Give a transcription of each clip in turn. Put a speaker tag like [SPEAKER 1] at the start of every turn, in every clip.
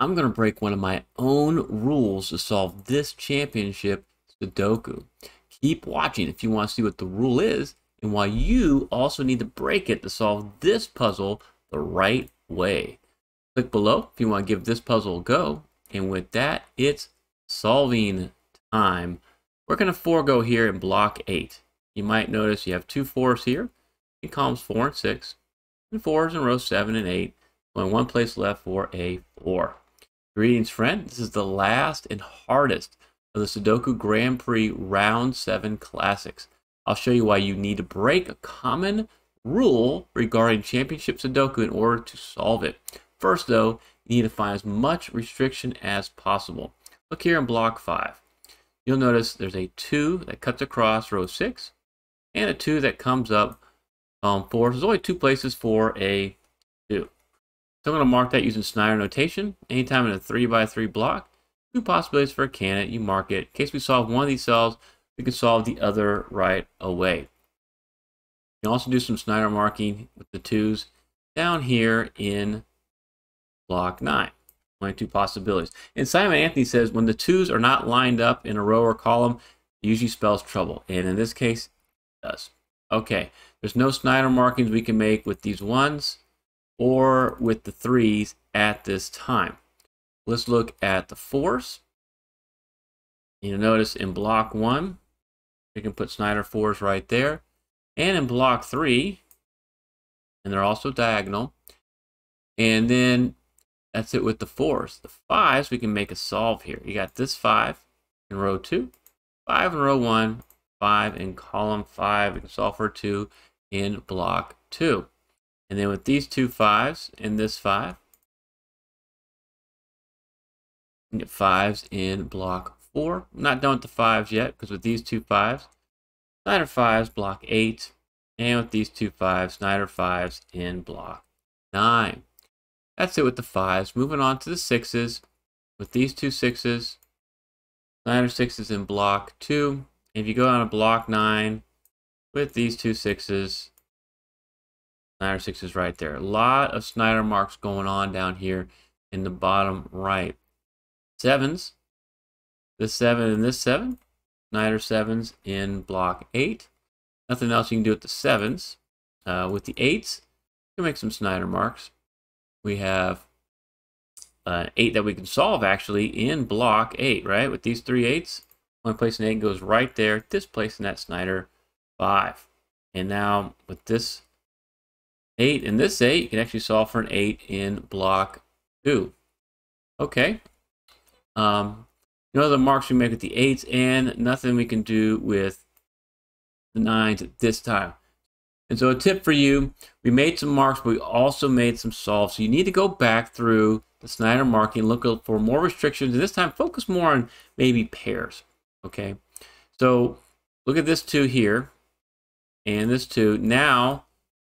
[SPEAKER 1] I'm going to break one of my own rules to solve this championship Sudoku. Keep watching if you want to see what the rule is and why you also need to break it to solve this puzzle the right way. Click below if you want to give this puzzle a go. And with that, it's solving time. We're going to forego here in block 8. You might notice you have two fours here in columns 4 and 6, and fours in rows 7 and 8. Only one place left for a 4. Greetings, friend. This is the last and hardest of the Sudoku Grand Prix Round 7 Classics. I'll show you why you need to break a common rule regarding Championship Sudoku in order to solve it. First, though, you need to find as much restriction as possible. Look here in block 5. You'll notice there's a 2 that cuts across row 6 and a 2 that comes up um, 4. So There's only two places for a 2. So I'm going to mark that using Snyder notation. Anytime in a 3 by 3 block, two possibilities for a candidate, you mark it. In case we solve one of these cells, we can solve the other right away. You can also do some Snyder marking with the 2s down here in block 9. Only two possibilities. And Simon Anthony says when the 2s are not lined up in a row or column, usually spells trouble. And in this case, it does. Okay, there's no Snyder markings we can make with these ones or with the threes at this time. Let's look at the fours. You'll notice in block one, we can put Snyder fours right there. And in block three, and they're also diagonal. And then that's it with the fours. The fives, we can make a solve here. You got this five in row two, five in row one, five in column five. Can solve for two in block two. And then with these two fives and this five, get fives in block four. I'm not done with the fives yet because with these two fives, Snyder fives, block eight. And with these two fives, Snyder fives in block nine. That's it with the fives. Moving on to the sixes. With these two sixes, Snyder sixes in block two. If you go on a block nine with these two sixes, Snyder 6 is right there. A lot of Snyder marks going on down here in the bottom right. Sevens. This seven and this seven. Snyder sevens in block eight. Nothing else you can do with the sevens. Uh, with the eights, you can make some Snyder marks. We have uh, eight that we can solve actually in block eight, right? With these three eights, one place an eight goes right there, This place displacing that Snyder five. And now with this 8 in this 8, you can actually solve for an 8 in block 2. Okay. Um, no other marks we make with the 8s and nothing we can do with the 9s at this time. And so a tip for you, we made some marks, but we also made some solves. So you need to go back through the Snyder marking, look for more restrictions, and this time focus more on maybe pairs, okay? So look at this 2 here, and this 2. Now,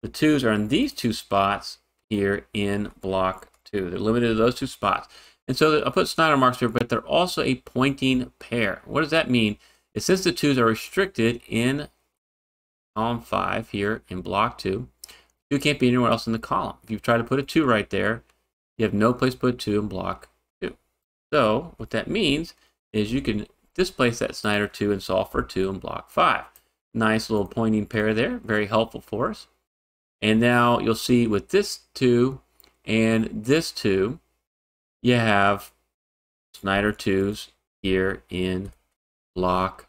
[SPEAKER 1] the twos are in these two spots here in block two. They're limited to those two spots. And so I'll put Snyder marks here, but they're also a pointing pair. What does that mean? It since the twos are restricted in column five here in block two, two can't be anywhere else in the column. If you try to put a two right there, you have no place to put two in block two. So what that means is you can displace that Snyder two and solve for two in block five. Nice little pointing pair there, very helpful for us. And now you'll see with this 2 and this 2, you have Snyder 2s here in block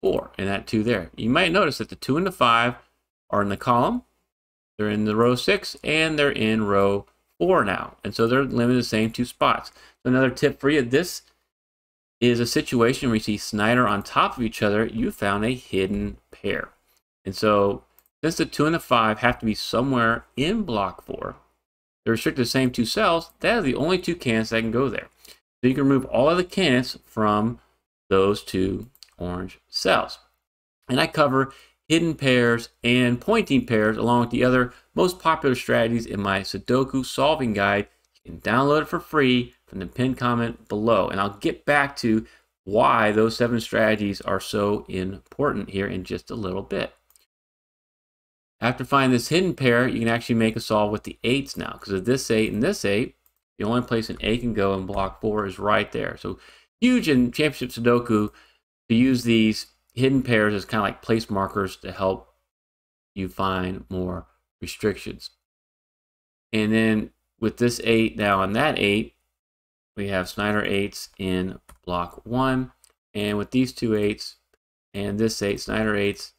[SPEAKER 1] 4, and that 2 there. You might notice that the 2 and the 5 are in the column, they're in the row 6, and they're in row 4 now. And so they're limited to the same two spots. Another tip for you, this is a situation where you see Snyder on top of each other, you found a hidden pair. And so since the 2 and the 5 have to be somewhere in block 4, they're restricted to the same two cells, that are the only two candidates that can go there. So you can remove all of the candidates from those two orange cells. And I cover hidden pairs and pointing pairs along with the other most popular strategies in my Sudoku solving guide. You can download it for free from the pinned comment below. And I'll get back to why those seven strategies are so important here in just a little bit. After finding this hidden pair, you can actually make a solve with the 8s now. Because of this 8 and this 8, The only place an 8 can go in block 4 is right there. So huge in Championship Sudoku to use these hidden pairs as kind of like place markers to help you find more restrictions. And then with this 8 now on that 8, we have Snyder 8s in block 1. And with these two 8s and this 8, Snyder 8s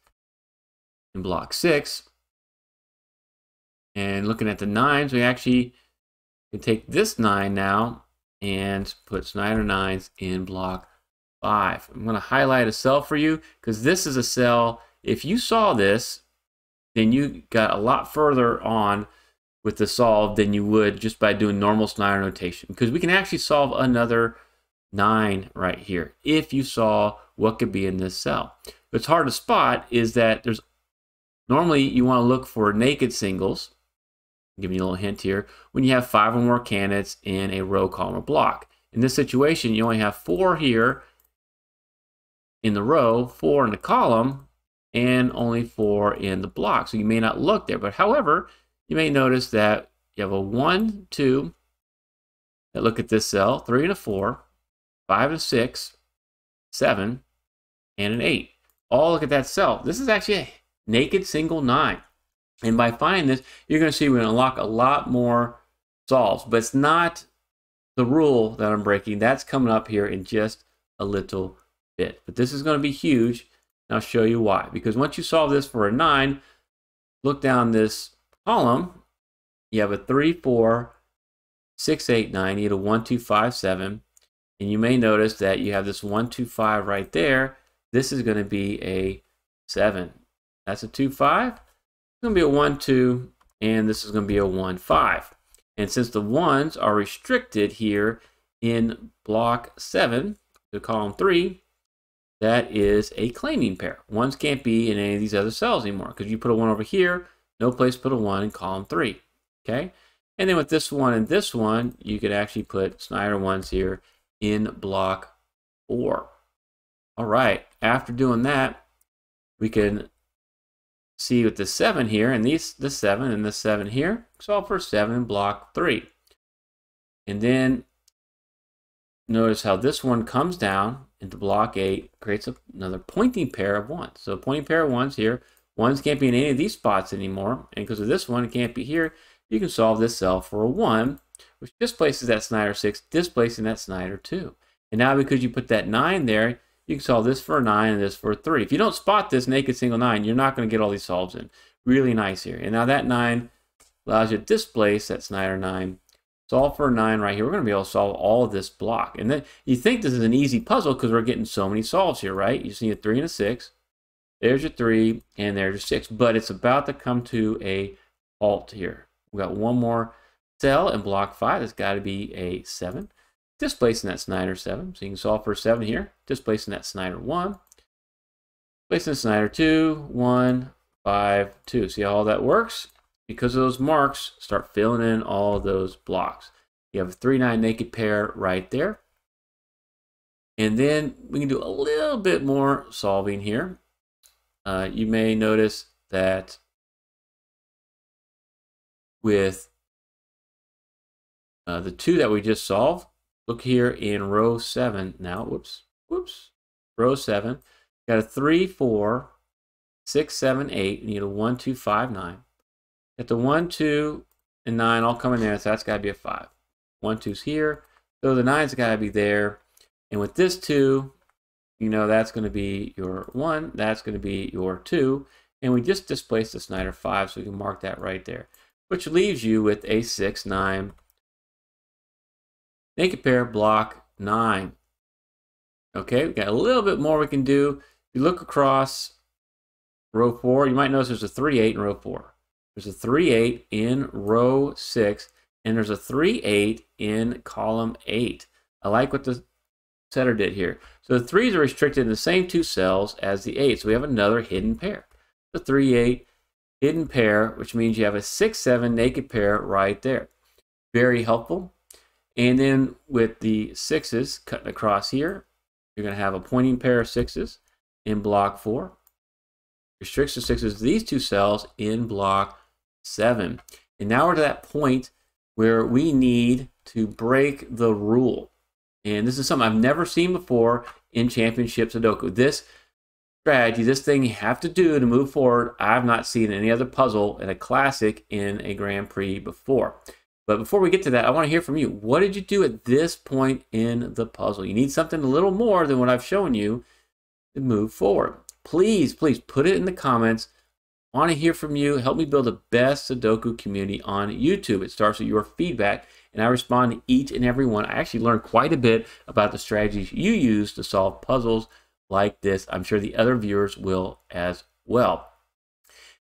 [SPEAKER 1] in block 6. And looking at the 9s, we actually can take this 9 now and put Snyder 9s in block 5. I'm going to highlight a cell for you because this is a cell, if you saw this, then you got a lot further on with the solve than you would just by doing normal Snyder notation because we can actually solve another 9 right here if you saw what could be in this cell. What's hard to spot is that there's normally you want to look for naked singles give you a little hint here, when you have five or more candidates in a row, column, or block. In this situation, you only have four here in the row, four in the column, and only four in the block. So you may not look there. But however, you may notice that you have a one, two, that look at this cell, three and a four, five and a six, seven, and an eight. All look at that cell. This is actually a naked single nine. And by finding this, you're going to see to unlock a lot more solves. But it's not the rule that I'm breaking. That's coming up here in just a little bit. But this is going to be huge. And I'll show you why. Because once you solve this for a 9, look down this column. You have a 3, 4, 6, 8, 9. You get a 1, 2, 5, 7. And you may notice that you have this 1, 2, 5 right there. This is going to be a 7. That's a 2, 5 going to be a 1, 2, and this is going to be a 1, 5. And since the 1s are restricted here in block 7 to column 3, that is a claiming pair. 1s can't be in any of these other cells anymore because you put a 1 over here, no place to put a 1 in column 3. Okay? And then with this one and this one, you could actually put Snyder 1s here in block 4. All right, after doing that, we can see with the 7 here, and these the 7 and the 7 here, solve for 7 in block 3. And then notice how this one comes down into block 8, creates a, another pointing pair of 1s. So pointing pair of 1s here. 1s can't be in any of these spots anymore. And because of this one, it can't be here. You can solve this cell for a 1, which displaces that Snyder 6, displacing that Snyder 2. And now because you put that 9 there, you can solve this for a 9 and this for a 3. If you don't spot this naked single 9, you're not going to get all these solves in. Really nice here. And now that 9 allows you to displace that Snyder 9. Solve for a 9 right here. We're going to be able to solve all of this block. And then you think this is an easy puzzle because we're getting so many solves here, right? You see a 3 and a 6. There's your 3 and there's your 6. But it's about to come to a halt here. we got one more cell in block 5. It's got to be a 7 displacing that Snyder 7. So you can solve for 7 here, displacing that Snyder 1, displacing the Snyder 2, 1, 5, 2. See how all that works? Because of those marks, start filling in all those blocks. You have a 3, 9 naked pair right there. And then we can do a little bit more solving here. Uh, you may notice that with uh, the two that we just solved, Look here in row 7 now. Whoops. Whoops. Row 7. Got a 3, 4, 6, 7, 8. You need a 1, 2, 5, 9. Got the 1, 2, and 9 all coming there, so that's got to be a 5. 1, two's here. So the 9's got to be there. And with this 2, you know that's going to be your 1. That's going to be your 2. And we just displaced the Snyder 5, so we can mark that right there. Which leaves you with a 6, 9, Naked pair, block nine. Okay, we got a little bit more we can do. If you look across row four, you might notice there's a 3, 8 in row four. There's a 3, 8 in row six, and there's a 3, 8 in column eight. I like what the setter did here. So the threes are restricted in the same two cells as the eight. So we have another hidden pair. The 3, 8 hidden pair, which means you have a 6, 7 naked pair right there. Very helpful. And then with the sixes cutting across here, you're going to have a pointing pair of sixes in block four. Restricts the sixes these two cells in block seven. And now we're to that point where we need to break the rule. And this is something I've never seen before in Championship Sudoku. This strategy, this thing you have to do to move forward, I've not seen any other puzzle in a classic in a Grand Prix before. But before we get to that, I want to hear from you. What did you do at this point in the puzzle? You need something a little more than what I've shown you to move forward. Please, please put it in the comments. I want to hear from you. Help me build the best Sudoku community on YouTube. It starts with your feedback, and I respond to each and every one. I actually learned quite a bit about the strategies you use to solve puzzles like this. I'm sure the other viewers will as well.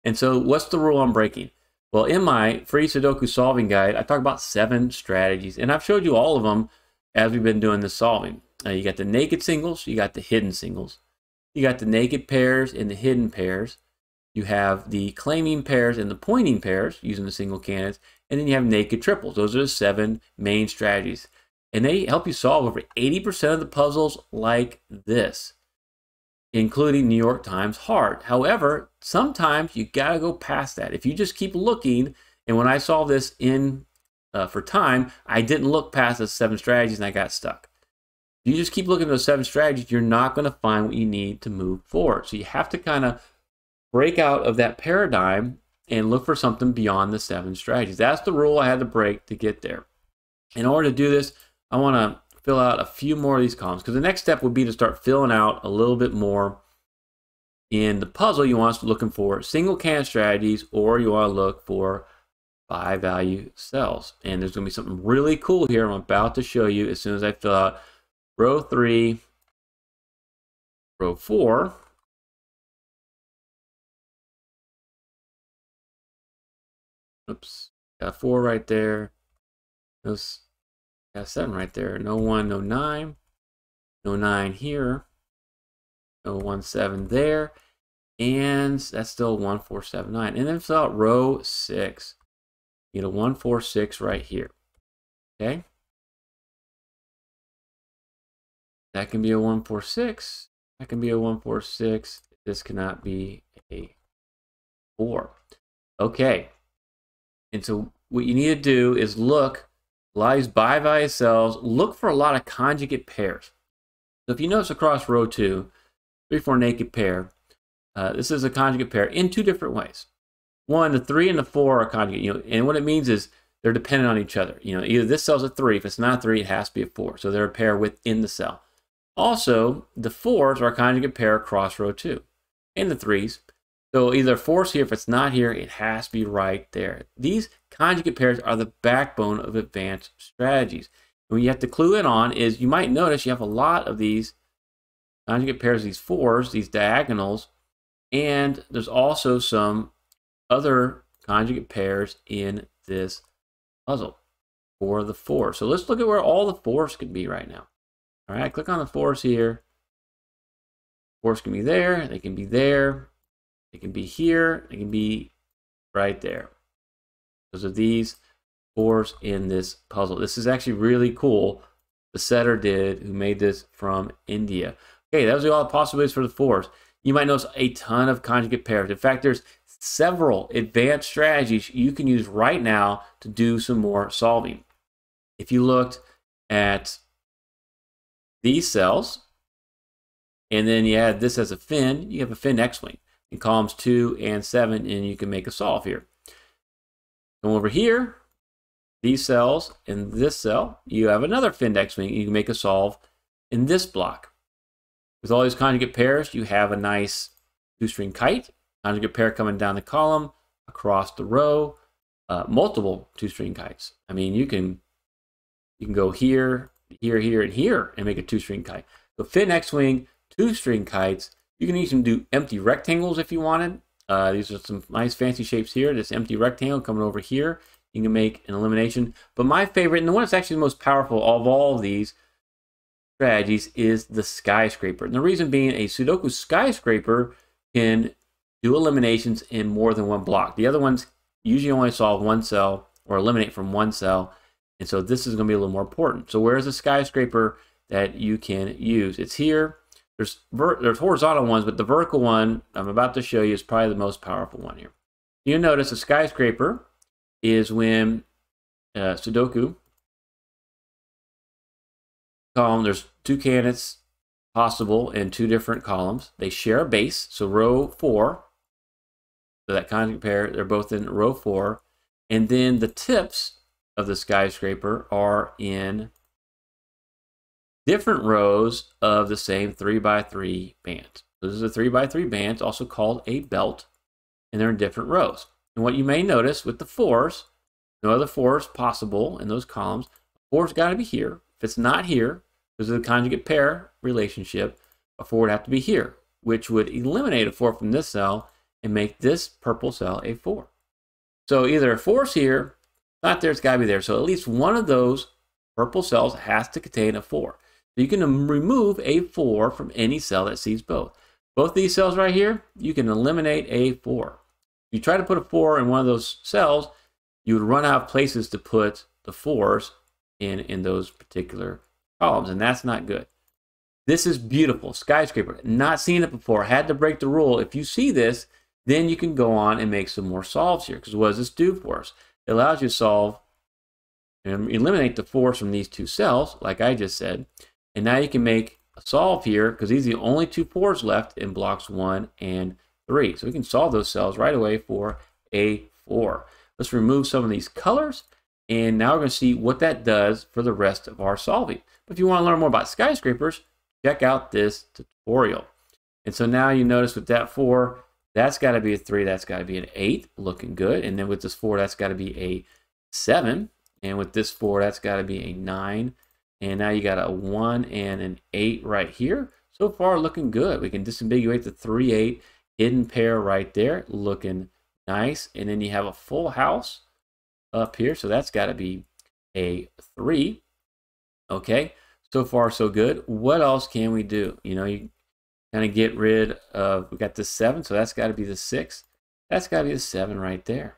[SPEAKER 1] And so, what's the rule I'm breaking? Well, in my free Sudoku solving guide, I talk about seven strategies, and I've showed you all of them as we've been doing the solving. Uh, you got the naked singles, you got the hidden singles, you got the naked pairs and the hidden pairs, you have the claiming pairs and the pointing pairs using the single candidates, and then you have naked triples. Those are the seven main strategies. And they help you solve over 80% of the puzzles like this including New York Times hard. However, sometimes you got to go past that. If you just keep looking, and when I saw this in uh, for time, I didn't look past the seven strategies and I got stuck. You just keep looking at those seven strategies, you're not going to find what you need to move forward. So you have to kind of break out of that paradigm and look for something beyond the seven strategies. That's the rule I had to break to get there. In order to do this, I want to fill out a few more of these columns because the next step would be to start filling out a little bit more in the puzzle you want us looking for single can strategies or you want to look for bivalue cells. And there's going to be something really cool here i'm about to show you as soon as i fill out row 3 row 4 oops got 4 right there. Those Got seven right there. No one, no nine. No nine here. No one seven there. And that's still one four seven nine. And then fill out row six. You know, one four six right here. Okay. That can be a one four six. That can be a one four six. This cannot be a four. Okay. And so what you need to do is look lies by by cells, look for a lot of conjugate pairs. So if you notice across row two, three, four naked pair, uh, this is a conjugate pair in two different ways. One, the 3 and the 4 are conjugate, you know, and what it means is they're dependent on each other. You know, either this cell's a 3, if it's not 3, it has to be a 4. So they're a pair within the cell. Also, the 4s are a conjugate pair across row 2. And the 3s, so either force here, if it's not here, it has to be right there. These conjugate pairs are the backbone of advanced strategies. And what you have to clue in on is you might notice you have a lot of these conjugate pairs, these fours, these diagonals, and there's also some other conjugate pairs in this puzzle for the four. So let's look at where all the fours could be right now. All right, click on the fours here. Fours can be there, they can be there, it can be here. It can be right there. Those are these fours in this puzzle. This is actually really cool. The setter did, who made this from India. Okay, that was all the possibilities for the fours. You might notice a ton of conjugate pairs. In fact, there's several advanced strategies you can use right now to do some more solving. If you looked at these cells, and then you add this as a fin, you have a fin X-wing in columns 2 and 7, and you can make a solve here. Come over here, these cells, in this cell, you have another fin X-wing. You can make a solve in this block. With all these conjugate pairs, you have a nice two-string kite, conjugate pair coming down the column, across the row, uh, multiple two-string kites. I mean, you can you can go here, here, here, and here and make a two-string kite. So fin X-wing, two-string kites, you can even do empty rectangles if you wanted. Uh, these are some nice fancy shapes here. This empty rectangle coming over here. You can make an elimination. But my favorite, and the one that's actually the most powerful of all of these strategies, is the skyscraper. And the reason being a Sudoku skyscraper can do eliminations in more than one block. The other ones usually only solve one cell or eliminate from one cell. And so this is going to be a little more important. So where's the skyscraper that you can use? It's here. There's, there's horizontal ones, but the vertical one I'm about to show you is probably the most powerful one here. You notice a skyscraper is when uh, Sudoku column, there's two candidates possible in two different columns. They share a base, so row four. So that conjugate pair, they're both in row four. And then the tips of the skyscraper are in different rows of the same three by three band. This is a three by three band, also called a belt, and they're in different rows. And what you may notice with the fours, no other fours possible in those columns. Four's got to be here. If it's not here, because of the conjugate pair relationship, a four would have to be here, which would eliminate a four from this cell and make this purple cell a four. So either a four's here, not there, it's got to be there. So at least one of those purple cells has to contain a four. So you can um, remove a four from any cell that sees both. Both these cells right here, you can eliminate a four. If you try to put a four in one of those cells, you would run out of places to put the fours in, in those particular columns, and that's not good. This is beautiful, skyscraper. Not seen it before, had to break the rule. If you see this, then you can go on and make some more solves here. Because what does this do for us? It allows you to solve and eliminate the fours from these two cells, like I just said. And now you can make a solve here, because these are the only two fours left in blocks one and three. So we can solve those cells right away for A4. Let's remove some of these colors. And now we're going to see what that does for the rest of our solving. But if you want to learn more about skyscrapers, check out this tutorial. And so now you notice with that 4, that's got to be a 3, that's got to be an 8, looking good. And then with this 4, that's got to be a 7. And with this 4, that's got to be a 9. And now you got a 1 and an 8 right here. So far, looking good. We can disambiguate the 3, 8, hidden pair right there, looking nice. And then you have a full house up here. So that's got to be a 3. Okay, so far so good. What else can we do? You know, you kind of get rid of, we got the seven, so that's got to be the six. That's got to be the seven right there.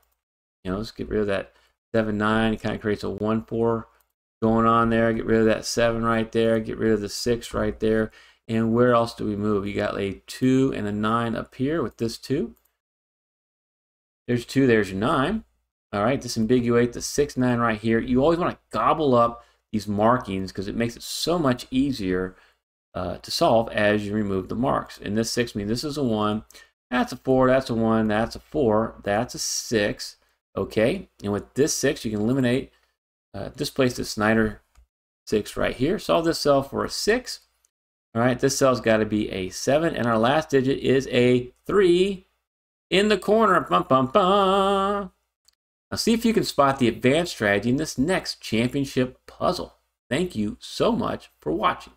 [SPEAKER 1] You know, let's get rid of that seven, nine. It kind of creates a one, four going on there. Get rid of that seven right there. Get rid of the six right there. And where else do we move? You got a two and a nine up here with this two. There's two, there's your nine. All right, disambiguate the six, nine right here. You always want to gobble up these markings because it makes it so much easier uh, to solve as you remove the marks. In this 6 means this is a 1, that's a 4, that's a 1, that's a 4, that's a 6. Okay, and with this 6 you can eliminate, uh, displace the Snyder 6 right here. Solve this cell for a 6. All right, this cell's got to be a 7, and our last digit is a 3 in the corner. Bum, bum, bum. Now see if you can spot the advanced strategy in this next championship puzzle. Thank you so much for watching.